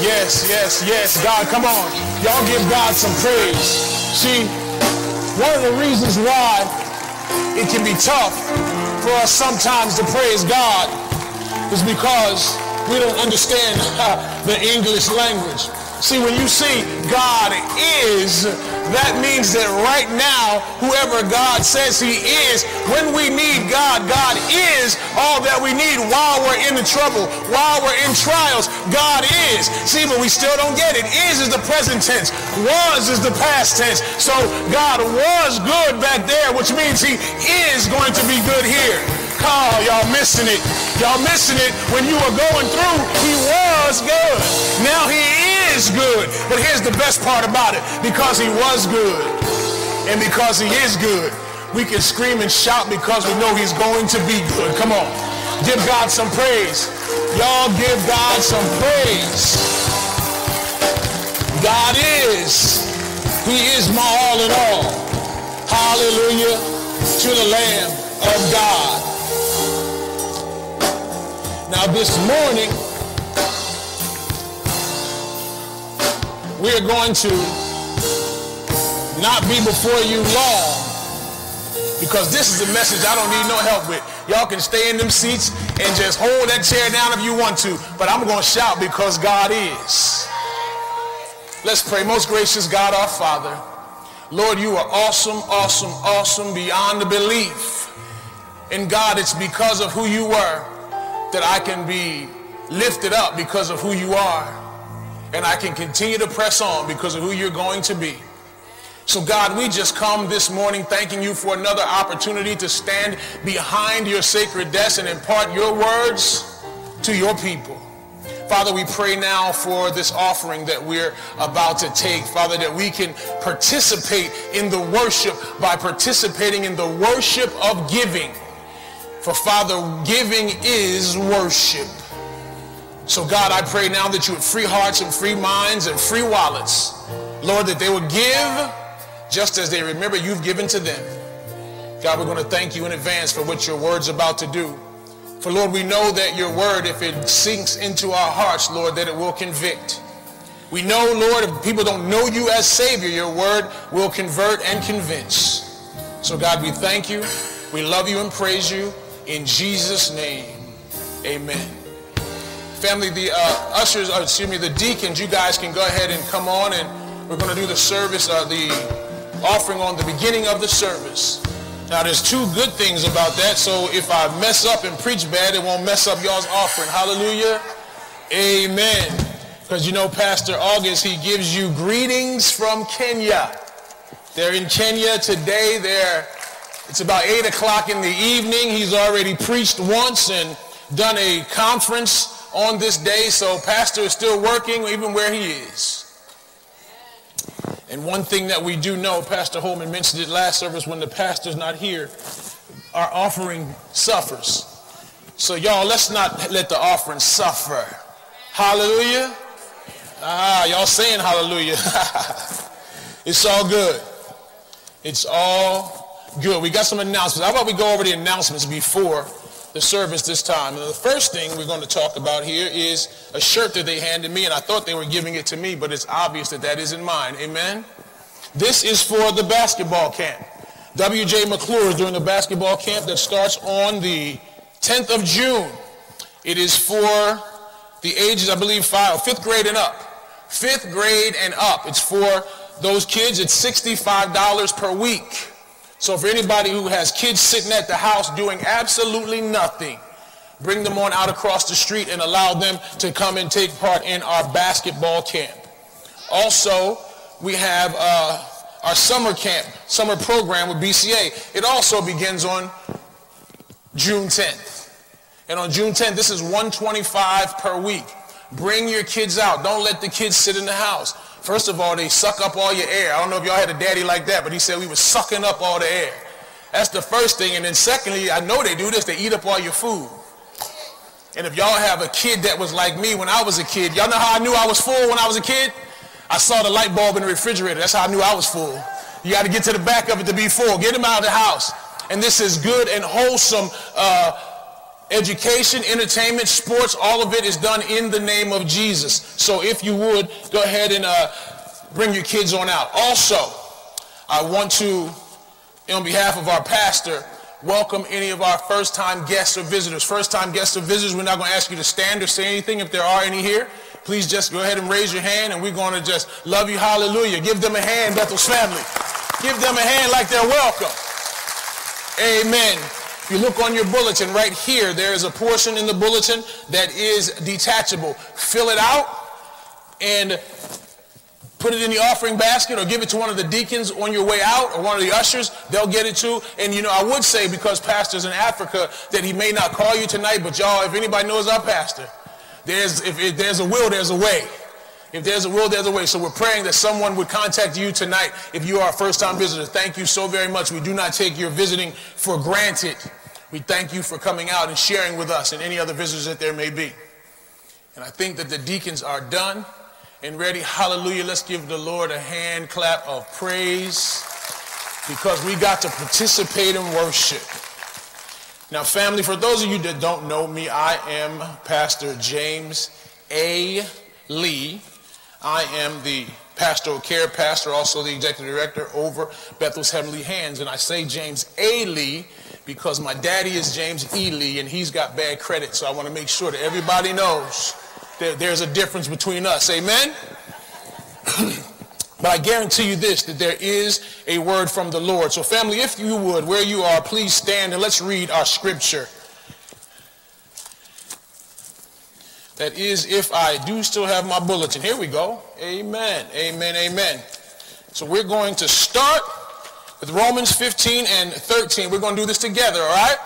Yes, yes, yes. God, come on. Y'all give God some praise. See, one of the reasons why it can be tough for us sometimes to praise God is because we don't understand the English language. See, when you see God is, that means that right now, whoever God says he is, when we need God, God is all that we need while we're in the trouble, while we're in trials. God is. See, but we still don't get it. Is is the present tense. Was is the past tense. So God was good back there, which means he is going to be good here. Oh, y'all missing it. Y'all missing it. When you were going through, he was good. Now he is good. But here's the best part about it. Because he was good and because he is good, we can scream and shout because we know he's going to be good. Come on. Give God some praise. Y'all give God some praise. God is. He is my all in all. Hallelujah to the Lamb of God. Now this morning, we're going to not be before you long because this is a message I don't need no help with. Y'all can stay in them seats and just hold that chair down if you want to, but I'm going to shout because God is. Let's pray. Most gracious God, our Father, Lord, you are awesome, awesome, awesome beyond the belief. And God, it's because of who you were that I can be lifted up because of who you are and I can continue to press on because of who you're going to be. So God, we just come this morning thanking you for another opportunity to stand behind your sacred desk and impart your words to your people. Father, we pray now for this offering that we're about to take. Father, that we can participate in the worship by participating in the worship of giving. For Father, giving is worship. So God, I pray now that you would free hearts and free minds and free wallets. Lord, that they would give just as they remember you've given to them. God, we're going to thank you in advance for what your word's about to do. For Lord, we know that your word, if it sinks into our hearts, Lord, that it will convict. We know, Lord, if people don't know you as Savior, your word will convert and convince. So God, we thank you. We love you and praise you. In Jesus' name, amen. Family, the uh, ushers, uh, excuse me, the deacons, you guys can go ahead and come on and we're going to do the service, uh, the offering on the beginning of the service. Now, there's two good things about that. So if I mess up and preach bad, it won't mess up y'all's offering. Hallelujah. Amen. Because you know, Pastor August, he gives you greetings from Kenya. They're in Kenya today. They're, it's about 8 o'clock in the evening. He's already preached once and done a conference on this day, so pastor is still working even where he is. And one thing that we do know, Pastor Holman mentioned it last service when the pastor's not here, our offering suffers. So y'all, let's not let the offering suffer. Hallelujah. Ah, y'all saying hallelujah. it's all good. It's all good. We got some announcements. How about we go over the announcements before the service this time. And the first thing we're going to talk about here is a shirt that they handed me, and I thought they were giving it to me, but it's obvious that that isn't mine. Amen? This is for the basketball camp. W.J. McClure is doing the basketball camp that starts on the 10th of June. It is for the ages, I believe, five, fifth grade and up. Fifth grade and up. It's for those kids. It's $65 per week. So for anybody who has kids sitting at the house doing absolutely nothing, bring them on out across the street and allow them to come and take part in our basketball camp. Also, we have uh, our summer camp, summer program with BCA. It also begins on June 10th. And on June 10th, this is 125 per week. Bring your kids out. Don't let the kids sit in the house. First of all, they suck up all your air. I don't know if y'all had a daddy like that, but he said we were sucking up all the air. That's the first thing. And then secondly, I know they do this, they eat up all your food. And if y'all have a kid that was like me when I was a kid, y'all know how I knew I was full when I was a kid? I saw the light bulb in the refrigerator. That's how I knew I was full. You got to get to the back of it to be full. Get them out of the house. And this is good and wholesome uh, education, entertainment, sports, all of it is done in the name of Jesus. So if you would, go ahead and uh, bring your kids on out. Also, I want to, on behalf of our pastor, welcome any of our first-time guests or visitors. First-time guests or visitors, we're not going to ask you to stand or say anything if there are any here. Please just go ahead and raise your hand and we're going to just love you. Hallelujah. Give them a hand, Bethel's family. Give them a hand like they're welcome. Amen. If you look on your bulletin right here, there is a portion in the bulletin that is detachable. Fill it out and put it in the offering basket or give it to one of the deacons on your way out or one of the ushers. They'll get it too. And you know, I would say because pastor's in Africa that he may not call you tonight, but y'all, if anybody knows our pastor, there's, if, if there's a will, there's a way. If there's a will, there's a way. So we're praying that someone would contact you tonight if you are a first-time visitor. Thank you so very much. We do not take your visiting for granted. We thank you for coming out and sharing with us and any other visitors that there may be. And I think that the deacons are done and ready. Hallelujah. Let's give the Lord a hand clap of praise because we got to participate in worship. Now, family, for those of you that don't know me, I am Pastor James A. Lee. I am the pastoral care pastor, also the executive director over Bethel's Heavenly Hands. And I say James A. Lee because my daddy is James E. Lee and he's got bad credit. So I want to make sure that everybody knows that there's a difference between us. Amen? But I guarantee you this, that there is a word from the Lord. So family, if you would, where you are, please stand and let's read our scripture. That is, if I do still have my bulletin. Here we go. Amen. Amen. Amen. So we're going to start with Romans 15 and 13. We're going to do this together, all right?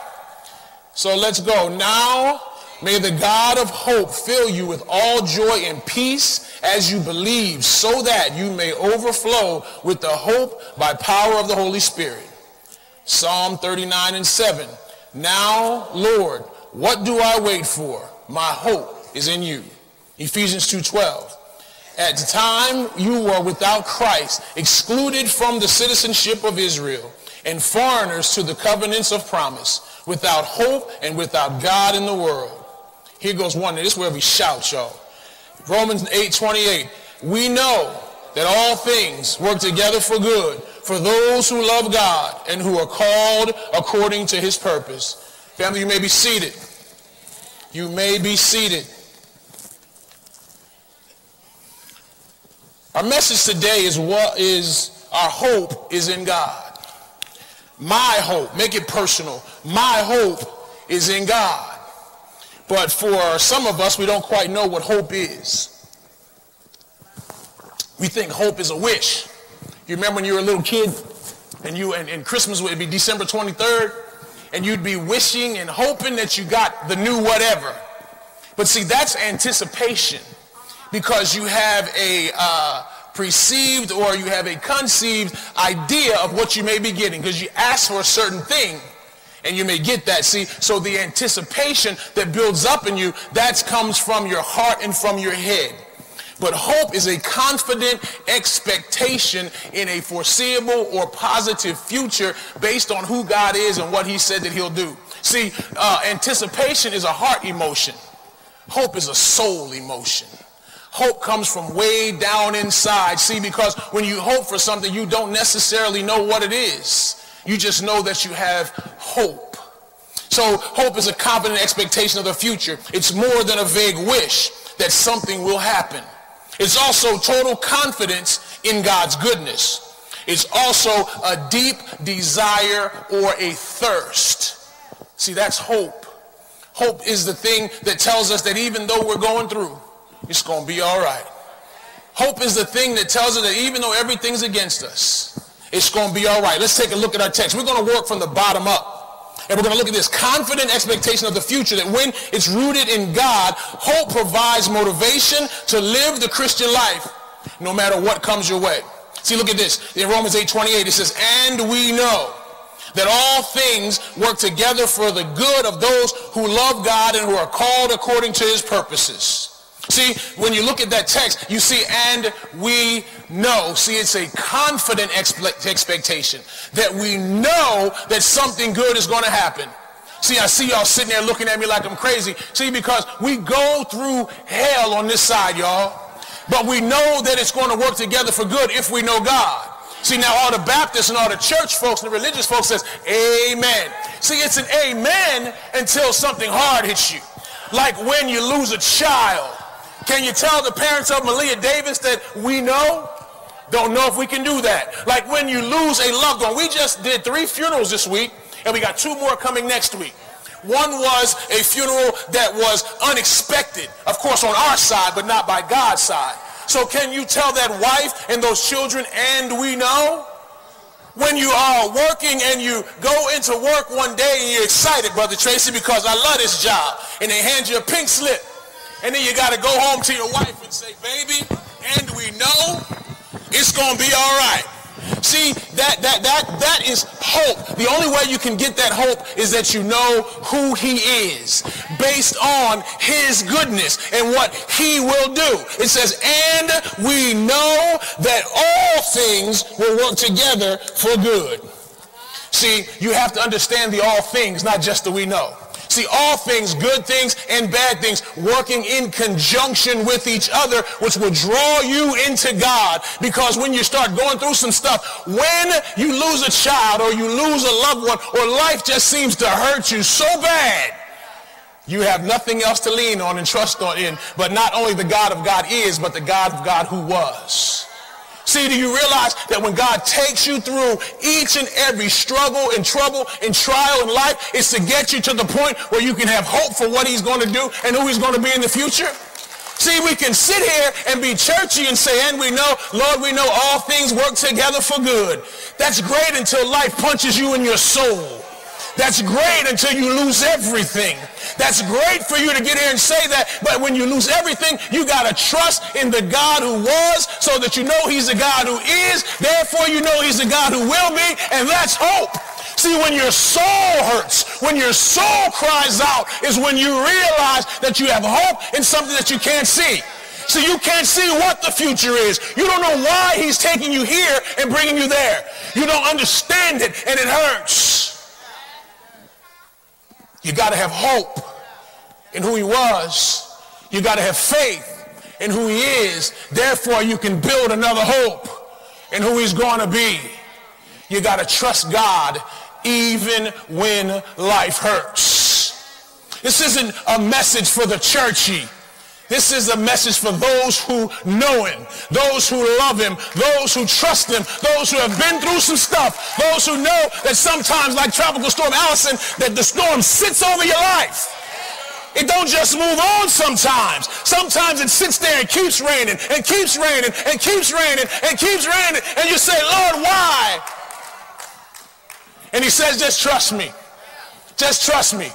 So let's go. Now May the God of hope fill you with all joy and peace as you believe, so that you may overflow with the hope by power of the Holy Spirit. Psalm 39 and 7. Now, Lord, what do I wait for? My hope is in you. Ephesians 2.12. At the time you were without Christ, excluded from the citizenship of Israel, and foreigners to the covenants of promise, without hope and without God in the world. Here goes one. This is where we shout, y'all. Romans 8:28. We know that all things work together for good for those who love God and who are called according to his purpose. Family, you may be seated. You may be seated. Our message today is what is our hope is in God. My hope, make it personal. My hope is in God. But for some of us, we don't quite know what hope is. We think hope is a wish. You remember when you were a little kid and you and, and Christmas would be December 23rd and you'd be wishing and hoping that you got the new whatever. But see, that's anticipation because you have a uh, perceived or you have a conceived idea of what you may be getting because you ask for a certain thing and you may get that. See, so the anticipation that builds up in you, that comes from your heart and from your head. But hope is a confident expectation in a foreseeable or positive future based on who God is and what he said that he'll do. See, uh, anticipation is a heart emotion. Hope is a soul emotion. Hope comes from way down inside. See, because when you hope for something, you don't necessarily know what it is. You just know that you have hope. So hope is a confident expectation of the future. It's more than a vague wish that something will happen. It's also total confidence in God's goodness. It's also a deep desire or a thirst. See, that's hope. Hope is the thing that tells us that even though we're going through, it's going to be all right. Hope is the thing that tells us that even though everything's against us, it's going to be all right. Let's take a look at our text. We're going to work from the bottom up. And we're going to look at this confident expectation of the future that when it's rooted in God, hope provides motivation to live the Christian life no matter what comes your way. See, look at this. In Romans 8, 28, it says, And we know that all things work together for the good of those who love God and who are called according to his purposes. See, when you look at that text, you see, and we know. See, it's a confident expectation that we know that something good is going to happen. See, I see y'all sitting there looking at me like I'm crazy. See, because we go through hell on this side, y'all. But we know that it's going to work together for good if we know God. See, now all the Baptists and all the church folks and the religious folks says, amen. See, it's an amen until something hard hits you. Like when you lose a child. Can you tell the parents of Maleah Davis that we know? Don't know if we can do that. Like when you lose a loved one. We just did three funerals this week, and we got two more coming next week. One was a funeral that was unexpected, of course, on our side, but not by God's side. So can you tell that wife and those children, and we know? When you are working and you go into work one day and you're excited, Brother Tracy, because I love this job, and they hand you a pink slip, and then you got to go home to your wife and say, baby, and we know it's going to be all right. See, that, that, that, that is hope. The only way you can get that hope is that you know who he is based on his goodness and what he will do. It says, and we know that all things will work together for good. See, you have to understand the all things, not just the we know. See, all things, good things and bad things, working in conjunction with each other, which will draw you into God. Because when you start going through some stuff, when you lose a child or you lose a loved one or life just seems to hurt you so bad, you have nothing else to lean on and trust on in, but not only the God of God is, but the God of God who was. See, do you realize that when God takes you through each and every struggle and trouble and trial in life, it's to get you to the point where you can have hope for what he's going to do and who he's going to be in the future? See, we can sit here and be churchy and say, and we know, Lord, we know all things work together for good. That's great until life punches you in your soul. That's great until you lose everything. That's great for you to get here and say that, but when you lose everything, you got to trust in the God who was so that you know he's the God who is. Therefore, you know he's the God who will be, and that's hope. See, when your soul hurts, when your soul cries out, is when you realize that you have hope in something that you can't see. So you can't see what the future is. You don't know why he's taking you here and bringing you there. You don't understand it, and it hurts. You got to have hope in who he was. You got to have faith in who he is. Therefore, you can build another hope in who he's going to be. You got to trust God even when life hurts. This isn't a message for the churchy. This is a message for those who know him, those who love him, those who trust him, those who have been through some stuff, those who know that sometimes, like Tropical Storm Allison, that the storm sits over your life. It don't just move on sometimes. Sometimes it sits there and keeps raining and keeps raining and keeps raining and keeps raining. And you say, Lord, why? And he says, just trust me. Just trust me.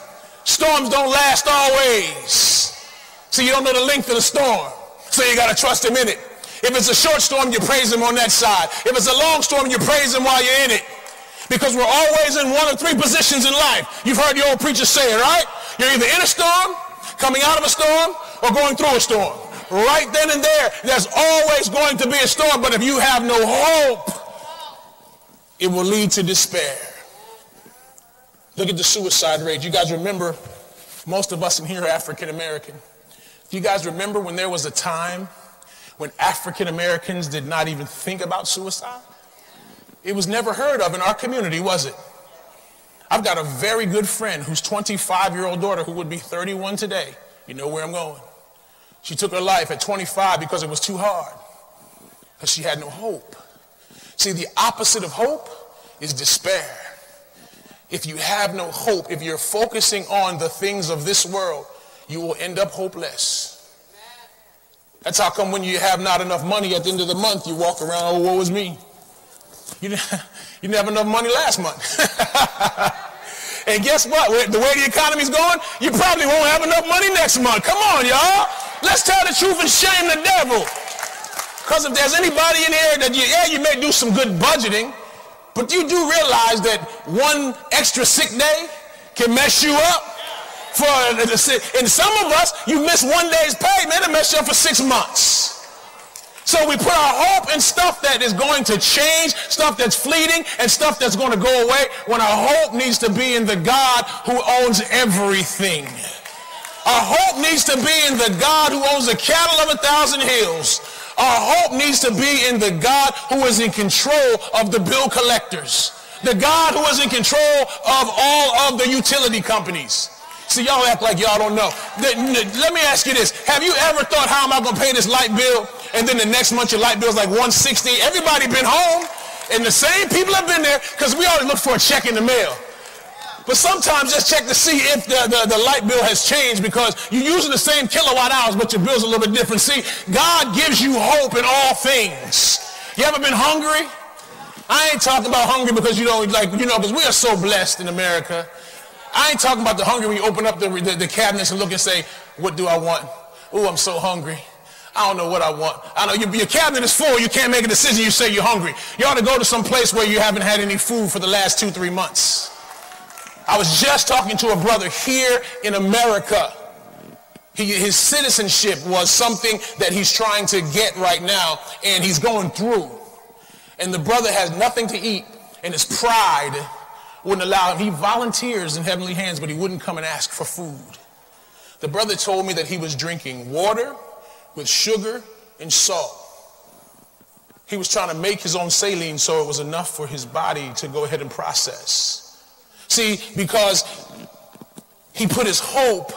Storms don't last always. So you don't know the length of the storm. So you got to trust him in it. If it's a short storm, you praise him on that side. If it's a long storm, you praise him while you're in it. Because we're always in one of three positions in life. You've heard your old preacher say it, right? You're either in a storm, coming out of a storm, or going through a storm. Right then and there, there's always going to be a storm, but if you have no hope, it will lead to despair. Look at the suicide rate. You guys remember, most of us in here are African American. Do you guys remember when there was a time when African Americans did not even think about suicide? It was never heard of in our community, was it? I've got a very good friend whose 25-year-old daughter, who would be 31 today, you know where I'm going. She took her life at 25 because it was too hard, because she had no hope. See, the opposite of hope is despair. If you have no hope, if you're focusing on the things of this world, you will end up hopeless. That's how come when you have not enough money at the end of the month, you walk around, oh, woe is me. You didn't, you didn't have enough money last month. and guess what? The way the economy's going, you probably won't have enough money next month. Come on, y'all. Let's tell the truth and shame the devil. Because if there's anybody in here that you, yeah, you may do some good budgeting, but you do realize that one extra sick day can mess you up for and some of us, you miss one day's pay, man, it mess you up for six months. So we put our hope in stuff that is going to change, stuff that's fleeting, and stuff that's going to go away when our hope needs to be in the God who owns everything. Our hope needs to be in the God who owns the cattle of a thousand hills. Our hope needs to be in the God who is in control of the bill collectors. The God who is in control of all of the utility companies. See, y'all act like y'all don't know. Let me ask you this. Have you ever thought, how am I going to pay this light bill? And then the next month your light bill is like 160. Everybody been home. And the same people have been there because we always look for a check in the mail. But sometimes just check to see if the, the, the, light bill has changed because you're using the same kilowatt hours, but your bill's a little bit different. See, God gives you hope in all things. You ever been hungry? I ain't talking about hungry because you don't like, you know, because we are so blessed in America. I ain't talking about the hungry when you open up the, the, the cabinets and look and say, what do I want? Oh, I'm so hungry. I don't know what I want. I know your, your cabinet is full. You can't make a decision. You say you're hungry. You ought to go to some place where you haven't had any food for the last two, three months. I was just talking to a brother here in America. He, his citizenship was something that he's trying to get right now, and he's going through. And the brother has nothing to eat, and his pride wouldn't allow him. He volunteers in Heavenly Hands, but he wouldn't come and ask for food. The brother told me that he was drinking water with sugar and salt. He was trying to make his own saline so it was enough for his body to go ahead and process. See, because he put his hope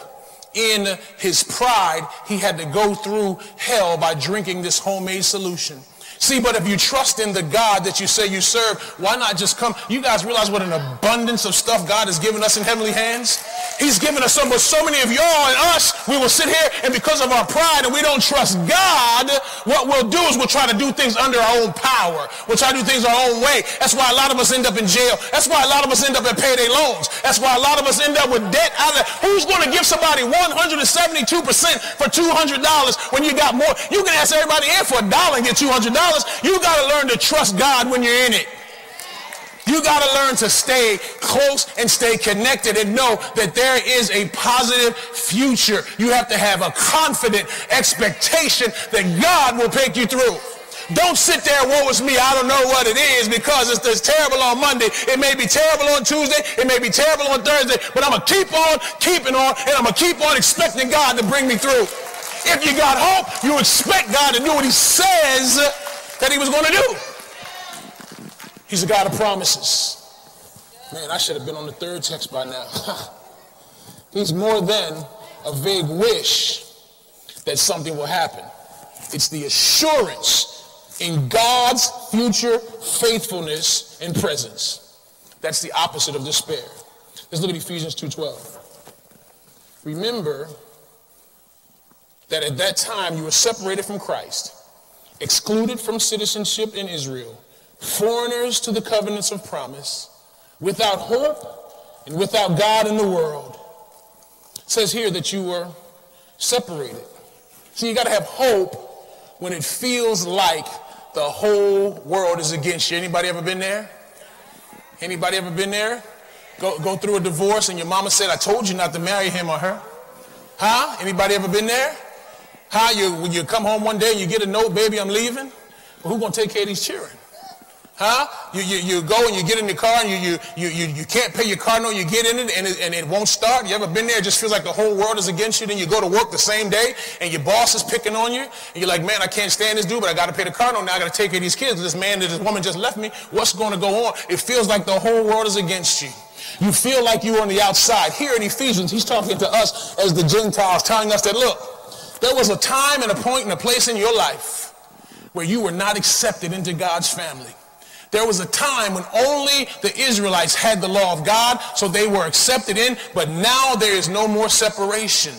in his pride, he had to go through hell by drinking this homemade solution. See, but if you trust in the God that you say you serve, why not just come? You guys realize what an abundance of stuff God has given us in heavenly hands? He's given us some, but so many of y'all and us, we will sit here and because of our pride and we don't trust God, what we'll do is we'll try to do things under our own power. We'll try to do things our own way. That's why a lot of us end up in jail. That's why a lot of us end up at payday loans. That's why a lot of us end up with debt out of Who's going to give somebody 172% for $200 when you got more? You can ask everybody in for a dollar and get $200. You got to learn to trust God when you're in it. You got to learn to stay close and stay connected and know that there is a positive future. You have to have a confident expectation that God will take you through. Don't sit there, woe is me, I don't know what it is because it's, it's terrible on Monday. It may be terrible on Tuesday. It may be terrible on Thursday. But I'm going to keep on keeping on and I'm going to keep on expecting God to bring me through. If you got hope, you expect God to do what he says that he was going to do. He's a God of promises. Man, I should have been on the third text by now. He's more than a vague wish that something will happen. It's the assurance in God's future faithfulness and presence. That's the opposite of despair. Let's look at Ephesians 2.12. Remember that at that time you were separated from Christ excluded from citizenship in Israel, foreigners to the covenants of promise, without hope and without God in the world. It says here that you were separated. So you got to have hope when it feels like the whole world is against you. Anybody ever been there? Anybody ever been there? Go, go through a divorce and your mama said, I told you not to marry him or her. Huh? Anybody ever been there? How you, when you come home one day and you get a note, baby, I'm leaving. Well, who's to take care of these children? Huh? You, you, you go and you get in your car and you, you, you, you, you can't pay your car note. You get in it and, it and it won't start. You ever been there? It just feels like the whole world is against you. Then you go to work the same day and your boss is picking on you. And you're like, man, I can't stand this dude, but I got to pay the car note. Now I got to take care of these kids. This man, this woman just left me. What's going to go on? It feels like the whole world is against you. You feel like you're on the outside. Here in Ephesians, he's talking to us as the Gentiles, telling us that, look, there was a time and a point and a place in your life where you were not accepted into God's family. There was a time when only the Israelites had the law of God, so they were accepted in, but now there is no more separation.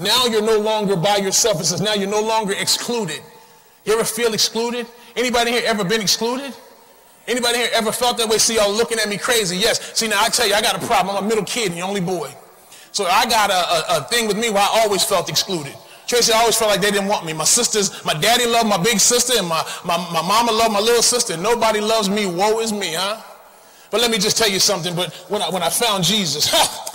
Now you're no longer by yourself. It says now you're no longer excluded. You ever feel excluded? Anybody here ever been excluded? Anybody here ever felt that way? See y'all looking at me crazy. Yes. See, now I tell you, I got a problem. I'm a middle kid and the only boy. So I got a, a, a thing with me where I always felt excluded. Tracy, I always felt like they didn't want me. My sisters, my daddy loved my big sister, and my, my, my mama loved my little sister. Nobody loves me. Woe is me, huh? But let me just tell you something. But when I, when I found Jesus,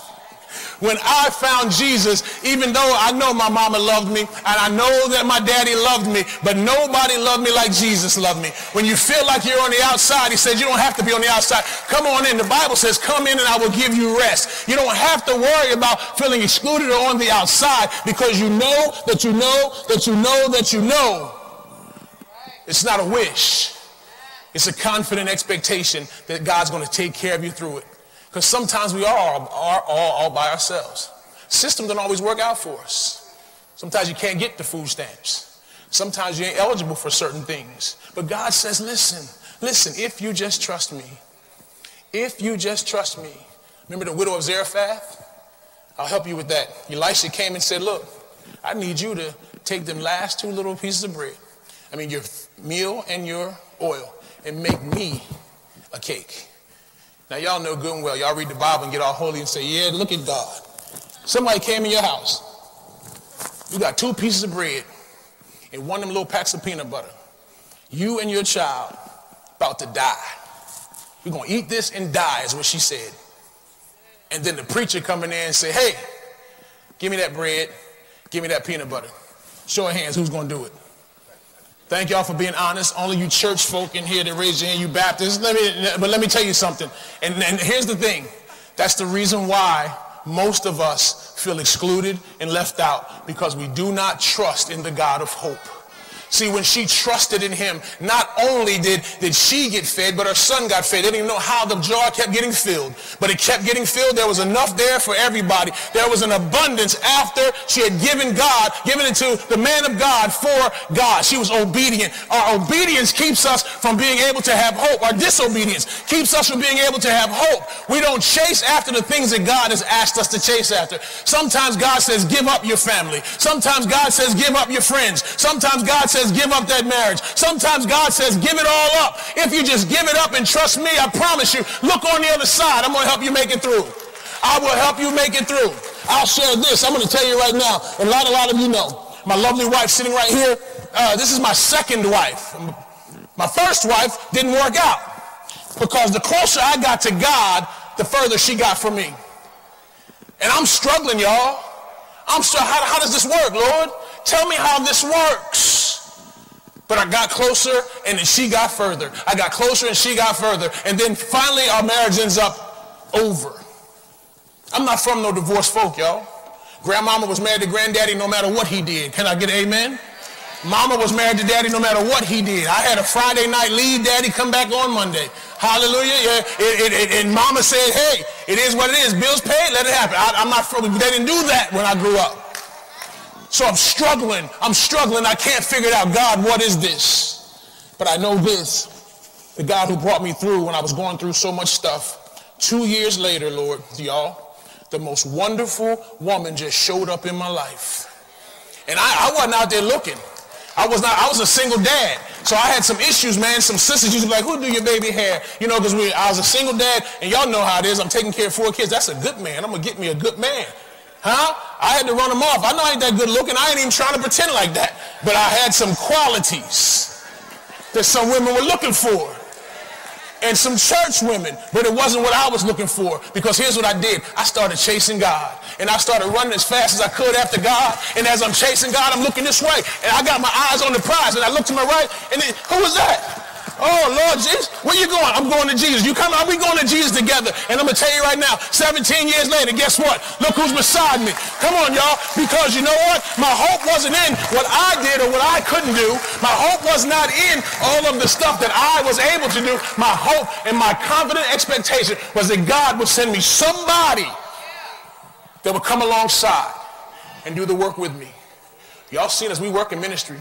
When I found Jesus, even though I know my mama loved me and I know that my daddy loved me, but nobody loved me like Jesus loved me. When you feel like you're on the outside, he said, you don't have to be on the outside. Come on in. The Bible says, come in and I will give you rest. You don't have to worry about feeling excluded or on the outside because you know that you know that you know that you know. It's not a wish. It's a confident expectation that God's going to take care of you through it. Because sometimes we are, are all, all by ourselves. System don't always work out for us. Sometimes you can't get the food stamps. Sometimes you ain't eligible for certain things. But God says, listen, listen, if you just trust me, if you just trust me. Remember the widow of Zarephath? I'll help you with that. Elisha came and said, look, I need you to take them last two little pieces of bread. I mean, your meal and your oil and make me a cake. Now, y'all know good and well. Y'all read the Bible and get all holy and say, yeah, look at God. Somebody came in your house. You got two pieces of bread and one of them little packs of peanut butter. You and your child about to die. We're going to eat this and die is what she said. And then the preacher coming in and say, hey, give me that bread. Give me that peanut butter. Show of hands, who's going to do it? Thank y'all for being honest. Only you church folk in here that raise your hand, you Baptists. Let me, but let me tell you something. And, and here's the thing. That's the reason why most of us feel excluded and left out because we do not trust in the God of hope. See, when she trusted in him, not only did, did she get fed, but her son got fed. They didn't even know how the jar kept getting filled. But it kept getting filled. There was enough there for everybody. There was an abundance after she had given God, given it to the man of God for God. She was obedient. Our obedience keeps us from being able to have hope. Our disobedience keeps us from being able to have hope. We don't chase after the things that God has asked us to chase after. Sometimes God says, give up your family. Sometimes God says, give up your friends. Sometimes God says, says give up that marriage. Sometimes God says give it all up. If you just give it up and trust me, I promise you, look on the other side. I'm going to help you make it through. I will help you make it through. I'll share this. I'm going to tell you right now. A lot, a lot of you know. My lovely wife sitting right here. Uh, this is my second wife. My first wife didn't work out because the closer I got to God, the further she got from me. And I'm struggling, y'all. I'm so, how, how does this work, Lord? Tell me how this works. But I got closer and she got further. I got closer and she got further. And then finally our marriage ends up over. I'm not from no divorced folk, y'all. Grandmama was married to granddaddy no matter what he did. Can I get amen? Mama was married to daddy no matter what he did. I had a Friday night leave, daddy come back on Monday. Hallelujah. Yeah, it, it, it, and mama said, hey, it is what it is. Bills paid, let it happen. I, am not from, they didn't do that when I grew up. So I'm struggling. I'm struggling. I can't figure it out. God, what is this? But I know this. The God who brought me through when I was going through so much stuff. Two years later, Lord, y'all, the most wonderful woman just showed up in my life. And I, I wasn't out there looking. I was not, I was a single dad. So I had some issues, man. Some sisters used to be like, who do your baby hair? You know, because I was a single dad, and y'all know how it is. I'm taking care of four kids. That's a good man. I'm going to get me a good man. Huh? I had to run them off. I know I ain't that good looking. I ain't even trying to pretend like that. But I had some qualities that some women were looking for. And some church women, but it wasn't what I was looking for. Because here's what I did. I started chasing God. And I started running as fast as I could after God. And as I'm chasing God, I'm looking this way. And I got my eyes on the prize. And I look to my right. And then, who was that? Oh, Lord Jesus, where you going? I'm going to Jesus. You come out, we going to Jesus together. And I'm going to tell you right now, 17 years later, guess what? Look who's beside me. Come on, y'all. Because you know what? My hope wasn't in what I did or what I couldn't do. My hope was not in all of the stuff that I was able to do. My hope and my confident expectation was that God would send me somebody that would come alongside and do the work with me. Y'all seen us, we work in ministry.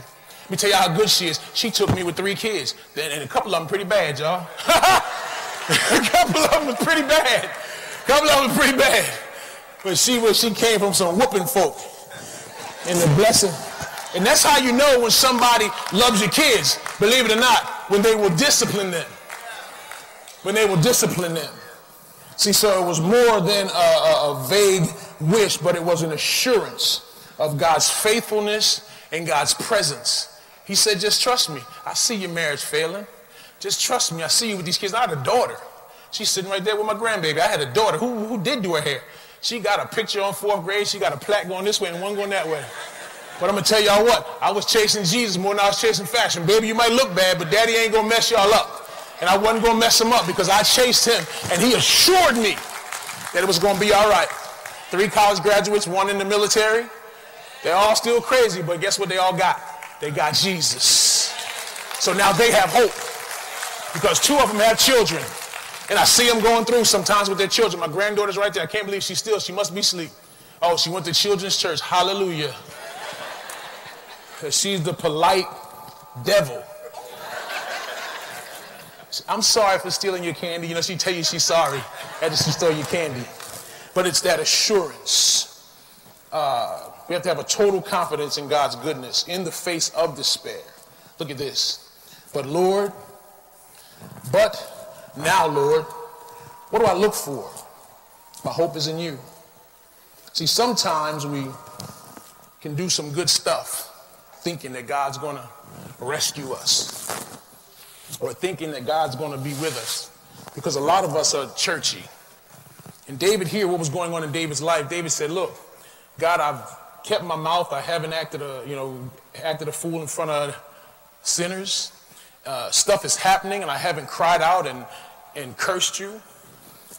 Let me tell you how good she is. She took me with three kids. And a couple of them pretty bad, y'all. a couple of them was pretty bad. A couple of them was pretty bad. But she was, she came from some whooping folk. And the blessing. And that's how you know when somebody loves your kids, believe it or not, when they will discipline them. When they will discipline them. See, so it was more than a, a, a vague wish, but it was an assurance of God's faithfulness and God's presence. He said, just trust me. I see your marriage failing. Just trust me. I see you with these kids. I had a daughter. She's sitting right there with my grandbaby. I had a daughter who, who did do her hair. She got a picture on fourth grade. She got a plaque going this way and one going that way. But I'm gonna tell y'all what, I was chasing Jesus more than I was chasing fashion. Baby, you might look bad, but daddy ain't gonna mess y'all up. And I wasn't gonna mess him up because I chased him and he assured me that it was gonna be all right. Three college graduates, one in the military. They're all still crazy, but guess what they all got? They got Jesus. So now they have hope because two of them have children. And I see them going through sometimes with their children. My granddaughter's right there. I can't believe she's still, she must be asleep. Oh, she went to children's church. Hallelujah. She's the polite devil. I'm sorry for stealing your candy. You know, she tell you she's sorry after she stole your candy. But it's that assurance. Uh, we have to have a total confidence in God's goodness in the face of despair. Look at this. But Lord, but now, Lord, what do I look for? My hope is in you. See, sometimes we can do some good stuff thinking that God's going to rescue us or thinking that God's going to be with us because a lot of us are churchy. And David here, what was going on in David's life? David said, look, God, I've kept my mouth. I haven't acted a, you know, acted a fool in front of sinners. Uh, stuff is happening and I haven't cried out and, and cursed you.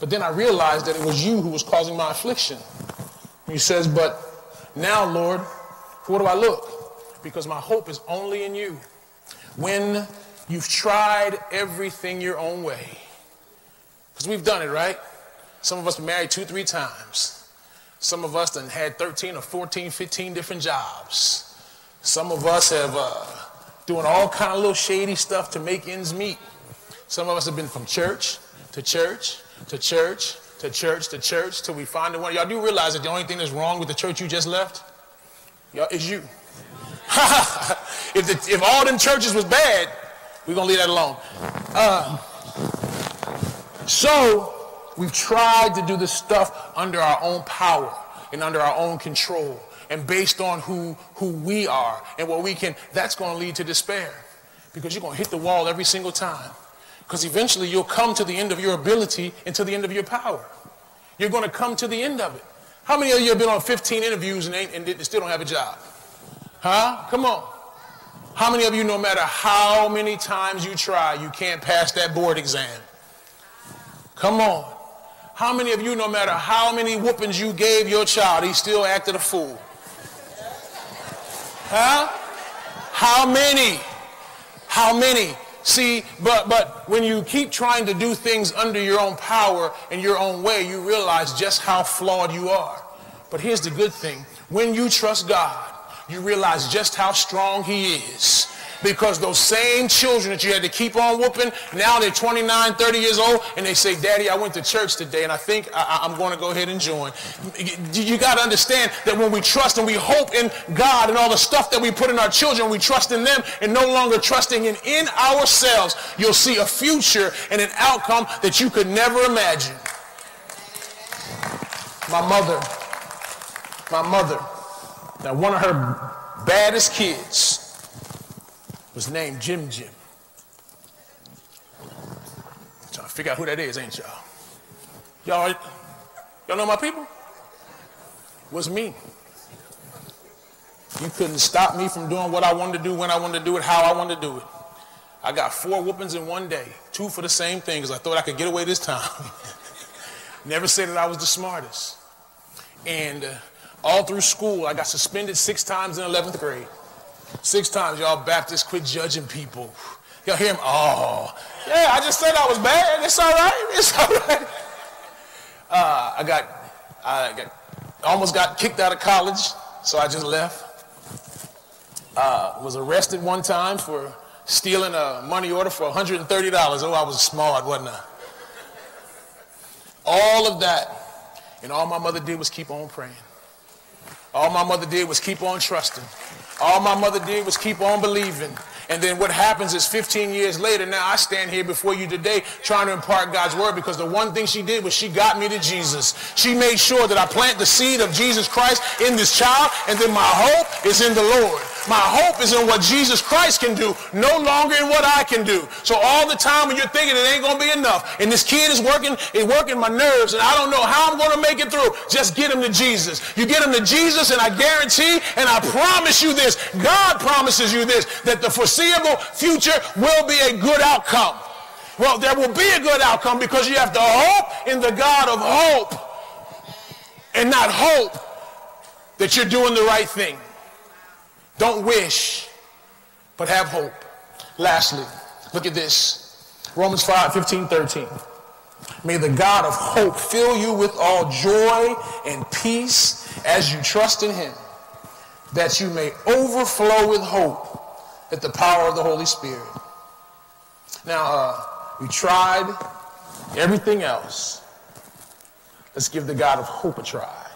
But then I realized that it was you who was causing my affliction. He says, but now, Lord, where do I look? because my hope is only in you. When you've tried everything your own way, because we've done it, right? Some of us married two, three times. Some of us done had 13 or 14, 15 different jobs. Some of us have uh, doing all kind of little shady stuff to make ends meet. Some of us have been from church to church to church to church to church till we find the one. Y'all do realize that the only thing that's wrong with the church you just left y'all, is you. if, the, if all them churches was bad, we're to leave that alone. Uh, so we've tried to do this stuff under our own power and under our own control and based on who, who we are and what we can, that's going to lead to despair because you're going to hit the wall every single time. Because eventually you'll come to the end of your ability and to the end of your power. You're going to come to the end of it. How many of you have been on 15 interviews and, and still don't have a job? Huh? Come on. How many of you, no matter how many times you try, you can't pass that board exam? Come on. How many of you, no matter how many whoopings you gave your child, he still acted a fool? Huh? How many? How many? See, but but when you keep trying to do things under your own power and your own way, you realize just how flawed you are. But here's the good thing. When you trust God, you realize just how strong he is. Because those same children that you had to keep on whooping, now they're 29, 30 years old, and they say, Daddy, I went to church today, and I think I, am going to go ahead and join. You got to understand that when we trust and we hope in God and all the stuff that we put in our children, we trust in them and no longer trusting in, in ourselves, you'll see a future and an outcome that you could never imagine. My mother, my mother, now, one of her baddest kids was named Jim Jim. Trying to figure out who that is, ain't y'all? Y'all, y'all know my people? Was me. You couldn't stop me from doing what I wanted to do, when I wanted to do it, how I wanted to do it. I got four whoopings in one day, two for the same thing, because I thought I could get away this time. Never said that I was the smartest. And uh, all through school, I got suspended six times in 11th grade. Six times, y'all Baptists quit judging people. Y'all hear him? Oh, yeah, I just said I was bad. It's all right. It's all right. Uh, I got, I got, almost got kicked out of college, so I just left. Uh, was arrested one time for stealing a money order for $130. Oh, I was smart, wasn't I? All of that, and all my mother did was keep on praying. All my mother did was keep on trusting. All my mother did was keep on believing. And then what happens is 15 years later, now I stand here before you today trying to impart God's word because the one thing she did was she got me to Jesus. She made sure that I plant the seed of Jesus Christ in this child, and then my hope is in the Lord. My hope is in what Jesus Christ can do, no longer in what I can do. So all the time when you're thinking it ain't gonna be enough, and this kid is working, is working my nerves, and I don't know how I'm gonna make it through, just get him to Jesus. You get him to Jesus, and I guarantee, and I promise you this, God promises you this, that the foreseeable future will be a good outcome. Well, there will be a good outcome because you have to hope in the God of hope and not hope that you're doing the right thing. Don't wish, but have hope. Lastly, look at this. Romans 5, 15, 13. May the God of hope fill you with all joy and peace as you trust in him, that you may overflow with hope at the power of the Holy Spirit. Now, uh, we tried everything else. Let's give the God of hope a try.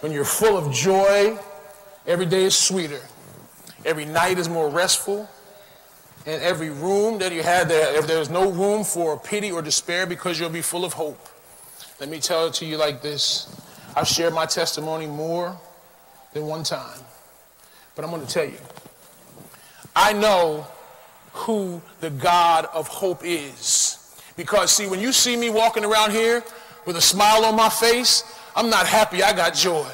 When you're full of joy, Every day is sweeter. Every night is more restful. And every room that you had there, if there's no room for pity or despair because you'll be full of hope. Let me tell it to you like this. I've shared my testimony more than one time. But I'm going to tell you. I know who the God of hope is. Because, see, when you see me walking around here with a smile on my face, I'm not happy I got joy.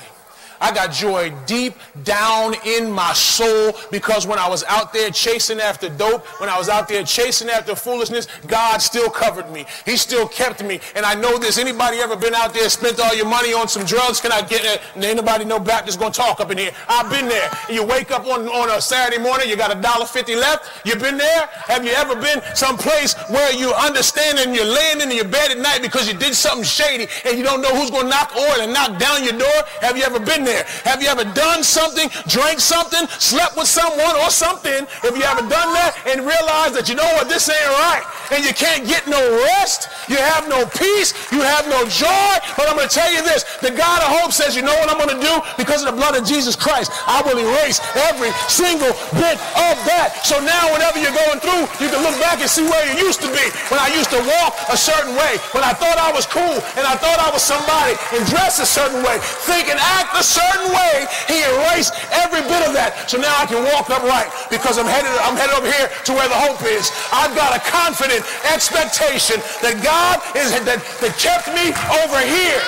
I got joy deep down in my soul because when I was out there chasing after dope, when I was out there chasing after foolishness, God still covered me. He still kept me. And I know this. Anybody ever been out there, spent all your money on some drugs? Can I get it? Ain't nobody, no Baptist gonna talk up in here. I've been there. You wake up on, on a Saturday morning, you got a dollar fifty left. You been there? Have you ever been someplace where you understand and you're laying in your bed at night because you did something shady and you don't know who's gonna knock oil and knock down your door? Have you ever been there? There? Have you ever done something, drank something, slept with someone or something? Have you ever done that and realized that you know what, this ain't right? And you can't get no rest, you have no peace, you have no joy. But I'm going to tell you this the God of hope says, you know what I'm going to do? Because of the blood of Jesus Christ, I will erase every single bit of that. So now, whenever you're going through, you can look back and see where you used to be. When I used to walk a certain way, when I thought I was cool and I thought I was somebody and dress a certain way, think and act a certain certain way, he erased every bit of that. So now I can walk upright because I'm headed, I'm headed over here to where the hope is. I've got a confident expectation that God is that, that kept me over here.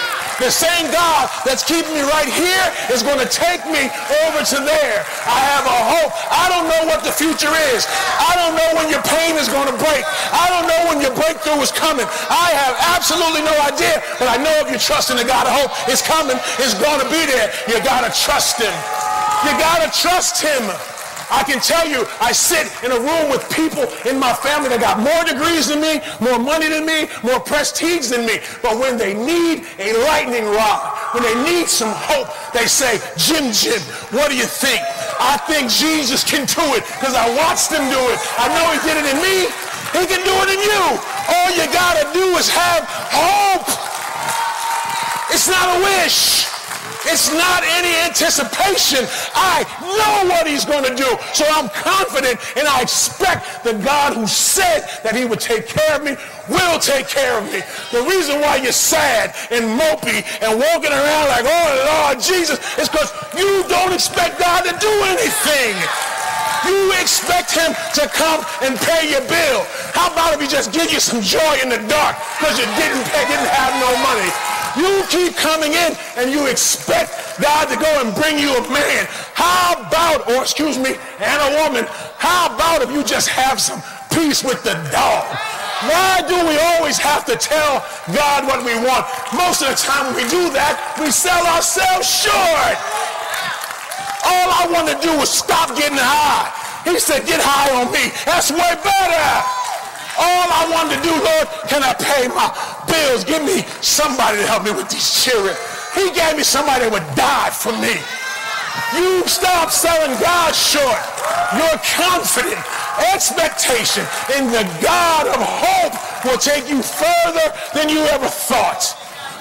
The same God that's keeping me right here is going to take me over to there. I have a hope. I don't know what the future is. I don't know when your pain is going to break. I don't know when your breakthrough is coming. I have absolutely no idea. But I know if you trust in the God of hope, it's coming. It's going to be there. You got to trust him. You got to trust him. I can tell you, I sit in a room with people in my family that got more degrees than me, more money than me, more prestige than me. But when they need a lightning rod, when they need some hope, they say, Jim, Jim, what do you think? I think Jesus can do it because I watched him do it. I know he did it in me. He can do it in you. All you got to do is have hope. It's not a wish. It's not any anticipation. I know what he's going to do. So I'm confident and I expect the God who said that he would take care of me will take care of me. The reason why you're sad and mopey and walking around like, oh Lord Jesus, is because you don't expect God to do anything. You expect him to come and pay your bill. How about if he just give you some joy in the dark because you didn't, pay, didn't have no money? You keep coming in and you expect God to go and bring you a man. How about, or excuse me, and a woman, how about if you just have some peace with the dog? Why do we always have to tell God what we want? Most of the time when we do that, we sell ourselves short. All I want to do is stop getting high. He said, get high on me. That's way better. All I wanted to do, Lord, can I pay my bills? Give me somebody to help me with these children. He gave me somebody that would die for me. You stop selling God short. Your confident expectation in the God of hope will take you further than you ever thought.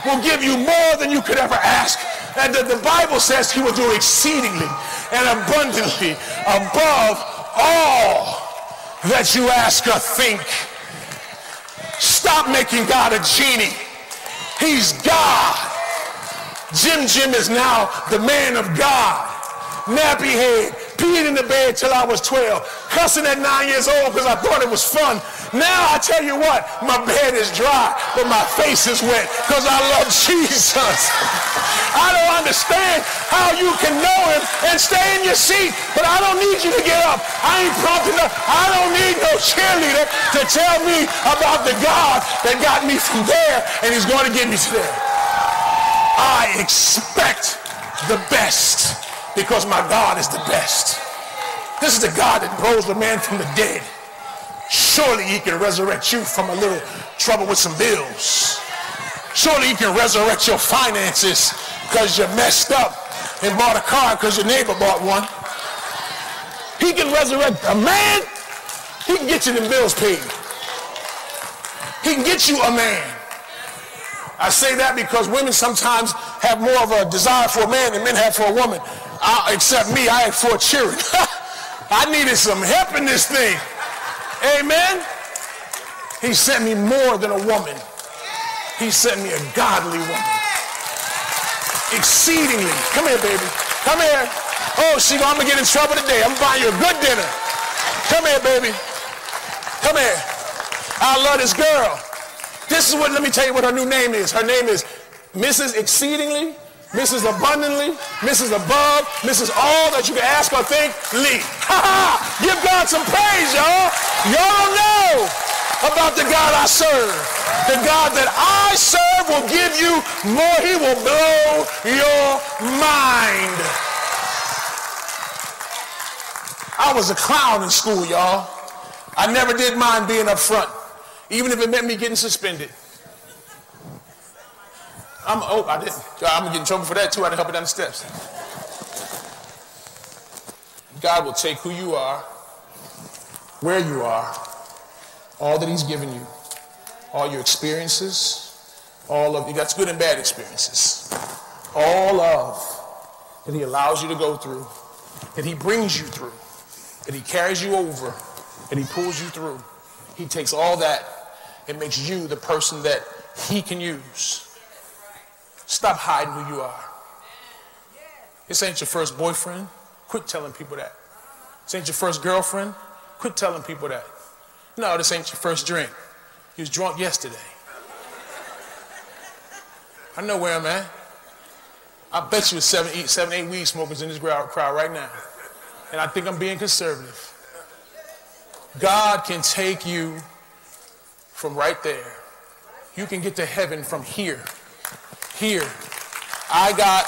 Will give you more than you could ever ask. And the Bible says he will do exceedingly and abundantly above all that you ask or think. Stop making God a genie. He's God. Jim Jim is now the man of God. Nappy head, peeing in the bed till I was 12, cussing at nine years old because I thought it was fun. Now I tell you what, my bed is dry, but my face is wet because I love Jesus. I don't understand how you can know him and stay in your seat, but I don't need you to get up. I ain't prompting up. I don't need no cheerleader to tell me about the God that got me from there and he's going to get me to there. I expect the best because my God is the best. This is the God that rose the man from the dead. Surely he can resurrect you from a little trouble with some bills. Surely he can resurrect your finances because you messed up and bought a car because your neighbor bought one. He can resurrect a man. He can get you the bills paid. He can get you a man. I say that because women sometimes have more of a desire for a man than men have for a woman. I, except me, I had four children. I needed some help in this thing. Amen. He sent me more than a woman. He sent me a godly woman. Exceedingly. Come here, baby. Come here. Oh, she, I'm going to get in trouble today. I'm buying you a good dinner. Come here, baby. Come here. I love this girl. This is what, let me tell you what her new name is. Her name is Mrs. Exceedingly, Mrs. Abundantly, Mrs. Above, Mrs. All that you can ask or think, Lee. Ha ha! Give God some praise, y'all. Y'all don't know about the God I serve. The God that I serve will give you more. He will blow your mind. I was a clown in school, y'all. I never did mind being up front, even if it meant me getting suspended. I'm, oh, I didn't. I'm gonna get in trouble for that too. I to help her down the steps. God will take who you are, where you are, all that He's given you, all your experiences, all of you. That's good and bad experiences. All of that He allows you to go through, that He brings you through, that He carries you over, that He pulls you through. He takes all that and makes you the person that He can use. Stop hiding who you are. This ain't your first boyfriend. Quit telling people that. This ain't your first girlfriend. Quit telling people that. No, this ain't your first drink. You was drunk yesterday. I know where I'm at. I bet you it's seven, eight, seven, eight weed smokers in this crowd right now. And I think I'm being conservative. God can take you from right there. You can get to heaven from here. Here. I got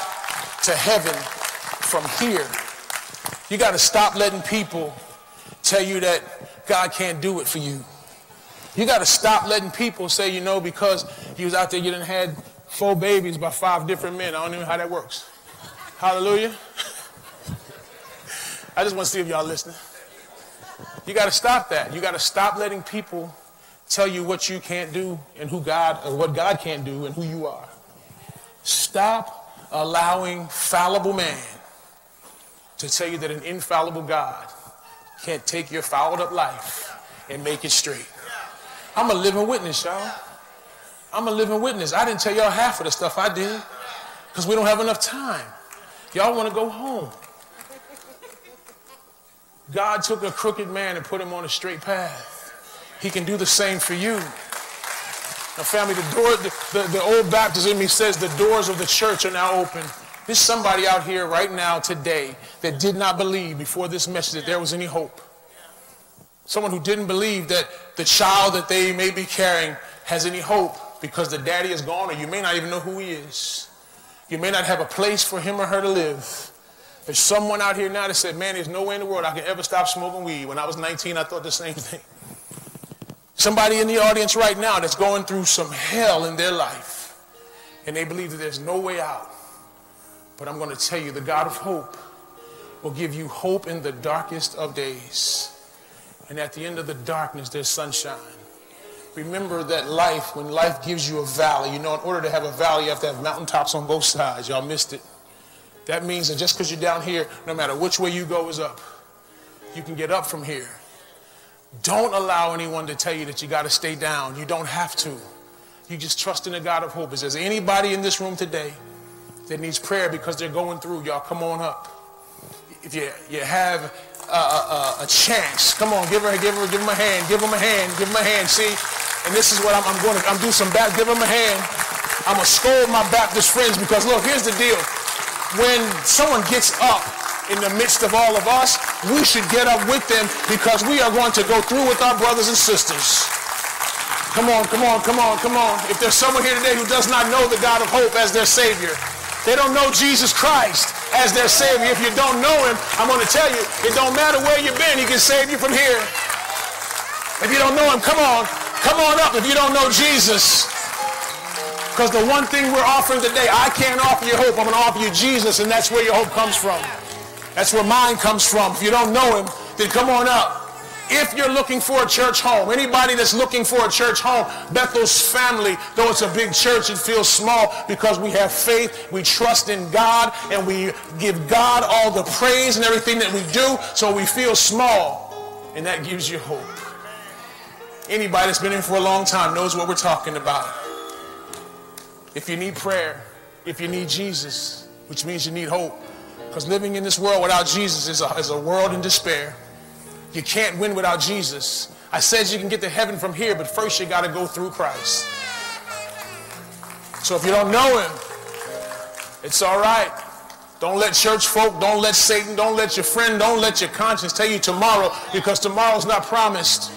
to heaven from here. You got to stop letting people tell you that God can't do it for you. You got to stop letting people say, you know, because you was out there, you didn't had four babies by five different men. I don't even know how that works. Hallelujah. I just want to see if y'all listening. You got to stop that. You got to stop letting people tell you what you can't do and who God, or what God can't do and who you are. Stop allowing fallible man to tell you that an infallible God can't take your fouled up life and make it straight. I'm a living witness, y'all. I'm a living witness. I didn't tell y'all half of the stuff I did because we don't have enough time. Y'all want to go home. God took a crooked man and put him on a straight path. He can do the same for you. Now, family, the door, the, the, the old Baptist in me says the doors of the church are now open. There's somebody out here right now today that did not believe before this message that there was any hope. Someone who didn't believe that the child that they may be carrying has any hope because the daddy is gone or you may not even know who he is. You may not have a place for him or her to live. There's someone out here now that said, man, there's no way in the world I can ever stop smoking weed. When I was 19, I thought the same thing. Somebody in the audience right now that's going through some hell in their life and they believe that there's no way out. But I'm going to tell you, the God of hope will give you hope in the darkest of days. And at the end of the darkness, there's sunshine. Remember that life, when life gives you a valley, you know, in order to have a valley, you have to have mountaintops on both sides. Y'all missed it. That means that just because you're down here, no matter which way you go is up. You can get up from here. Don't allow anyone to tell you that you got to stay down. You don't have to. You just trust in the God of hope. Is there anybody in this room today that needs prayer because they're going through, y'all come on up. If you, you have a, a, a, chance, come on, give her, give her, give him a hand, give him a hand, give him a hand. See, and this is what I'm, I'm going to, I'm do some back, give him a hand. I'm gonna scold my Baptist friends because look, here's the deal. When someone gets up in the midst of all of us, we should get up with them because we are going to go through with our brothers and sisters. Come on, come on, come on, come on. If there's someone here today who does not know the God of hope as their Savior, they don't know Jesus Christ as their Savior. If you don't know Him, I'm going to tell you, it don't matter where you've been, He can save you from here. If you don't know Him, come on. Come on up if you don't know Jesus. Because the one thing we're offering today, I can't offer you hope. I'm going to offer you Jesus, and that's where your hope comes from. That's where mine comes from. If you don't know him, then come on up. If you're looking for a church home, anybody that's looking for a church home, Bethel's family, though it's a big church, it feels small because we have faith, we trust in God, and we give God all the praise and everything that we do, so we feel small, and that gives you hope. Anybody that's been in for a long time knows what we're talking about. If you need prayer, if you need Jesus, which means you need hope, because living in this world without Jesus is a, is a world in despair. You can't win without Jesus. I said you can get to heaven from here, but first you got to go through Christ. So if you don't know him, it's all right. Don't let church folk, don't let Satan, don't let your friend, don't let your conscience tell you tomorrow because tomorrow's not promised.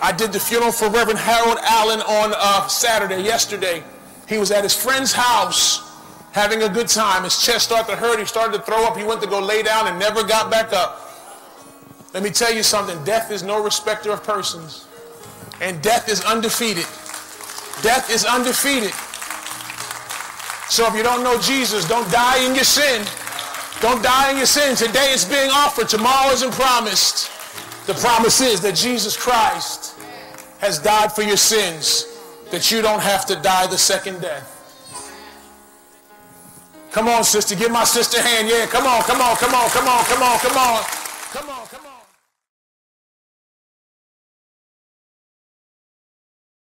I did the funeral for Reverend Harold Allen on uh, Saturday, yesterday. He was at his friend's house having a good time. His chest started to hurt. He started to throw up. He went to go lay down and never got back up. Let me tell you something. Death is no respecter of persons. And death is undefeated. Death is undefeated. So if you don't know Jesus, don't die in your sin. Don't die in your sin. Today it's being offered. Tomorrow isn't promised. The promise is that Jesus Christ has died for your sins that you don't have to die the second death. Come on, sister. Give my sister a hand. Yeah, come on, come on, come on, come on, come on, come on. Come on, come on.